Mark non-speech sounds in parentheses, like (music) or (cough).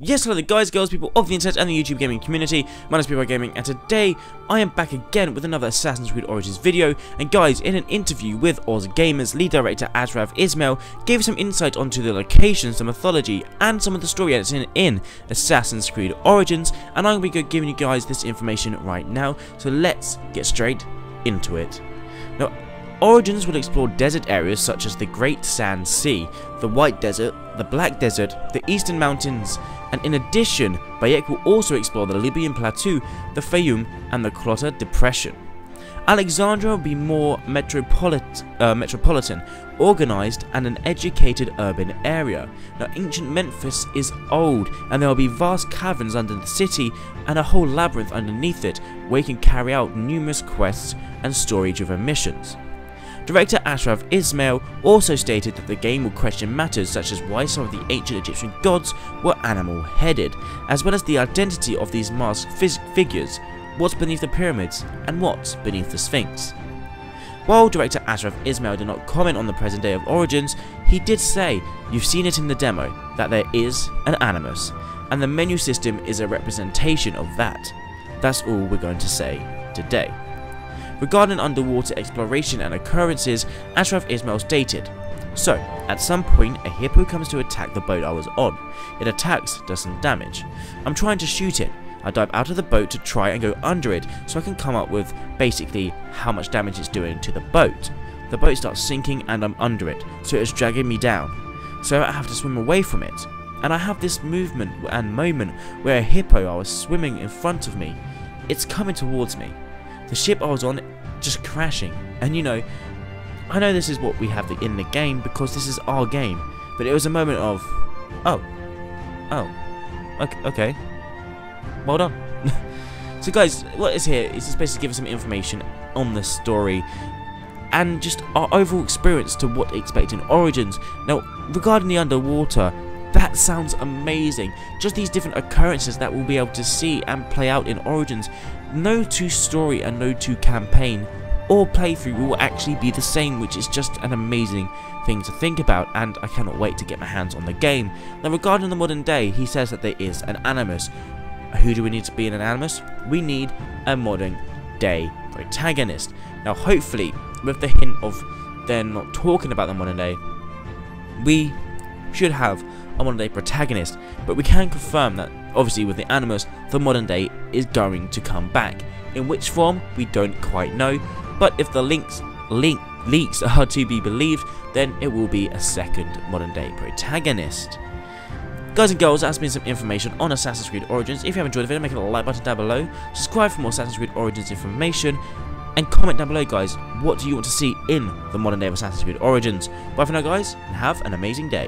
Yes, hello there guys, girls, people of the internet and the YouTube gaming community, my name is BPRGaming and today I am back again with another Assassin's Creed Origins video. And guys, in an interview with Oz Gamers, lead director Ashraf Ismail gave some insight onto the locations, the mythology and some of the story that's in, in Assassin's Creed Origins. And I'm going to be giving you guys this information right now, so let's get straight into it. Now, Origins will explore desert areas such as the Great Sand Sea, the White Desert, the Black Desert, the Eastern Mountains, and in addition, Bayek will also explore the Libyan Plateau, the Fayoum, and the Qattara Depression. Alexandria will be more metropolit uh, metropolitan, organised, and an educated urban area. Now, ancient Memphis is old, and there will be vast caverns under the city and a whole labyrinth underneath it where you can carry out numerous quests and story-driven missions. Director Ashraf Ismail also stated that the game will question matters such as why some of the ancient Egyptian gods were animal-headed, as well as the identity of these masked figures, what's beneath the pyramids, and what's beneath the Sphinx. While director Ashraf Ismail did not comment on the present day of Origins, he did say, you've seen it in the demo, that there is an Animus, and the menu system is a representation of that. That's all we're going to say today. Regarding underwater exploration and occurrences, Ashraf Ismail stated, So, at some point, a hippo comes to attack the boat I was on. It attacks, does some damage. I'm trying to shoot it. I dive out of the boat to try and go under it so I can come up with basically how much damage it's doing to the boat. The boat starts sinking and I'm under it, so it's dragging me down. So I have to swim away from it. And I have this movement and moment where a hippo I was swimming in front of me, it's coming towards me. The ship I was on just crashing. And you know, I know this is what we have in the game because this is our game. But it was a moment of, oh, oh, okay, well done. (laughs) so guys, what is here is just basically give us some information on the story and just our overall experience to what to expect in Origins. Now, regarding the underwater, that sounds amazing. Just these different occurrences that we'll be able to see and play out in Origins. No two story and no two campaign or playthrough will actually be the same, which is just an amazing thing to think about, and I cannot wait to get my hands on the game. Now, regarding the modern day, he says that there is an Animus. Who do we need to be in an Animus? We need a modern day protagonist. Now, hopefully, with the hint of them not talking about the modern day, we should have a modern day protagonist, but we can confirm that obviously with the Animus, the modern day is going to come back. In which form, we don't quite know, but if the links link leaks are to be believed, then it will be a second modern day protagonist. Guys and girls, that's been some information on Assassin's Creed Origins. If you have enjoyed the video, make a like button down below, subscribe for more Assassin's Creed Origins information, and comment down below, guys, what do you want to see in the modern day of Assassin's Creed Origins. Bye for now, guys, and have an amazing day.